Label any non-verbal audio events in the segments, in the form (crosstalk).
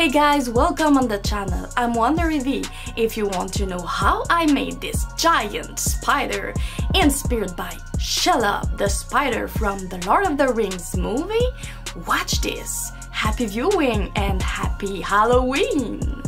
Hey guys, welcome on the channel. I'm Wonder Evy. If you want to know how I made this giant spider inspired by Shelob, the spider from the Lord of the Rings movie, watch this. Happy viewing and happy Halloween!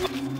you (laughs)